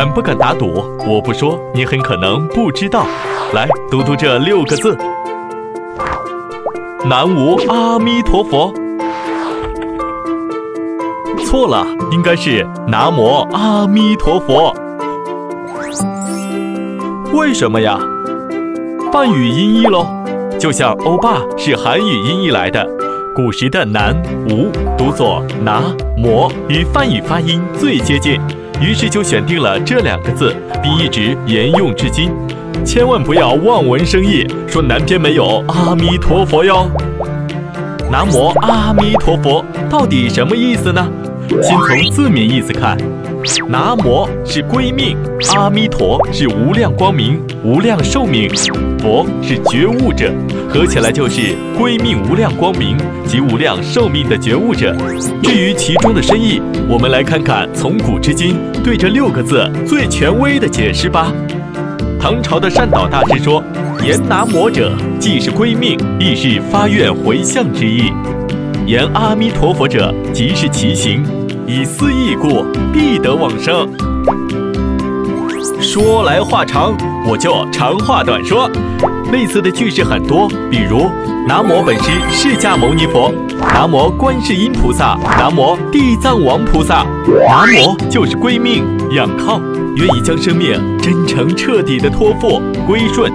敢不敢打赌？我不说，你很可能不知道。来，读读这六个字：南无阿弥陀佛。错了，应该是南无阿弥陀佛。为什么呀？梵语音译喽，就像欧巴是韩语音译来的。古时的南无读作拿摩，与梵语发音最接近，于是就选定了这两个字，并一直沿用至今。千万不要望文生义，说南边没有阿弥陀佛哟。南无阿弥陀佛到底什么意思呢？先从字面意思看，南无是归命，阿弥陀是无量光明、无量寿命，佛是觉悟者，合起来就是归命无量光明及无量寿命的觉悟者。至于其中的深意，我们来看看从古至今对这六个字最权威的解释吧。唐朝的善导大师说：“言南无者，既是归命，亦是发愿回向之意；言阿弥陀佛者，即是其行。”以思义故，必得往生。说来话长，我就长话短说。类似的句式很多，比如南无本师释迦牟尼佛，南无观世音菩萨，南无地藏王菩萨。南无就是归命、仰靠，愿意将生命真诚彻底的托付归顺。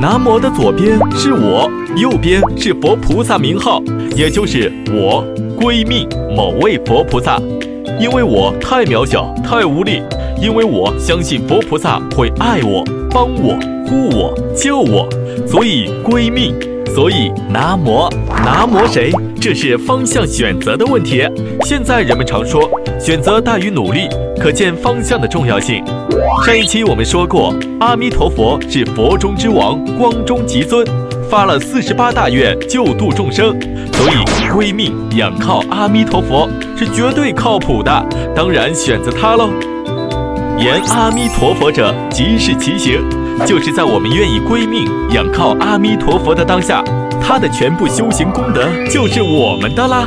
南无的左边是我，右边是佛菩萨名号，也就是我归命某位佛菩萨。因为我太渺小，太无力，因为我相信佛菩萨会爱我、帮我、护我、救我，所以归命，所以拿摩拿摩谁？这是方向选择的问题。现在人们常说选择大于努力，可见方向的重要性。上一期我们说过，阿弥陀佛是佛中之王，光中极尊。发了四十八大愿救度众生，所以归命仰靠阿弥陀佛是绝对靠谱的，当然选择他喽。言阿弥陀佛者，即是其行，就是在我们愿意归命仰靠阿弥陀佛的当下，他的全部修行功德就是我们的啦。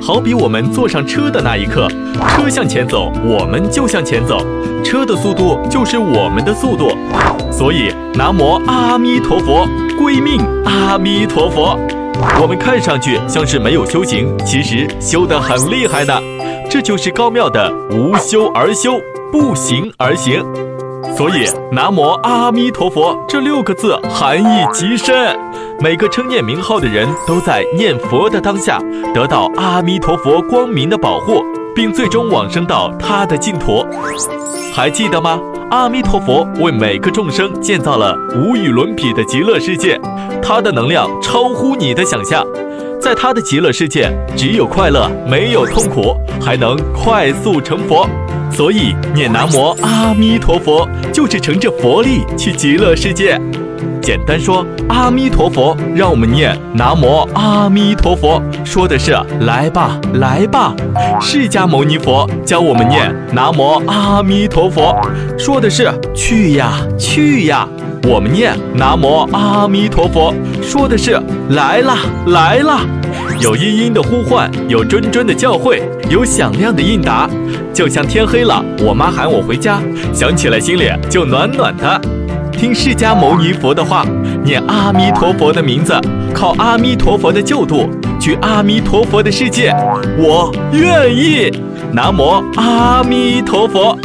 好比我们坐上车的那一刻，车向前走，我们就向前走，车的速度就是我们的速度。所以南无阿弥陀佛。归命阿弥陀佛，我们看上去像是没有修行，其实修得很厉害呢。这就是高妙的无修而修，不行而行。所以南无阿弥陀佛这六个字含义极深，每个称念名号的人都在念佛的当下，得到阿弥陀佛光明的保护，并最终往生到他的净土。还记得吗？阿弥陀佛为每个众生建造了无与伦比的极乐世界，他的能量超乎你的想象，在他的极乐世界只有快乐，没有痛苦，还能快速成佛。所以念南无阿弥陀佛，就是乘着佛力去极乐世界。简单说，阿弥陀佛让我们念南无阿弥陀佛，说的是来吧，来吧；释迦牟尼佛教我们念南无阿弥陀佛，说的是去呀，去呀。我们念南无阿弥陀佛，说的是来啦，来啦。有殷殷的呼唤，有谆谆的教诲，有响亮的应答，就像天黑了，我妈喊我回家，想起来心里就暖暖的。听释迦牟尼佛的话，念阿弥陀佛的名字，靠阿弥陀佛的救度，去阿弥陀佛的世界，我愿意。南无阿弥陀佛。